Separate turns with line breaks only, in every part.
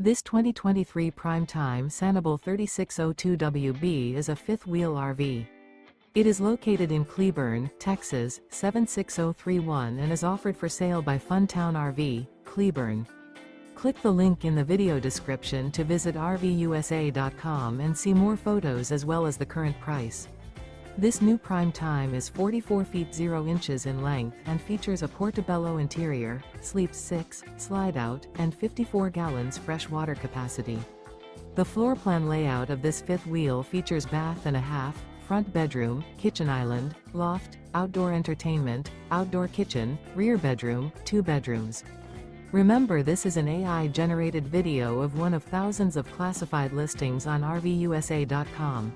This 2023 Primetime Sanibel 3602WB is a fifth-wheel RV. It is located in Cleburne, Texas, 76031 and is offered for sale by Funtown RV, Cleburne. Click the link in the video description to visit RVUSA.com and see more photos as well as the current price. This new prime time is 44 feet 0 inches in length and features a portobello interior, sleeps 6, slide out, and 54 gallons fresh water capacity. The floor plan layout of this fifth wheel features bath and a half, front bedroom, kitchen island, loft, outdoor entertainment, outdoor kitchen, rear bedroom, two bedrooms. Remember this is an AI-generated video of one of thousands of classified listings on RVUSA.com.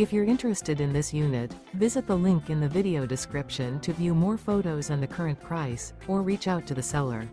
If you're interested in this unit, visit the link in the video description to view more photos and the current price, or reach out to the seller.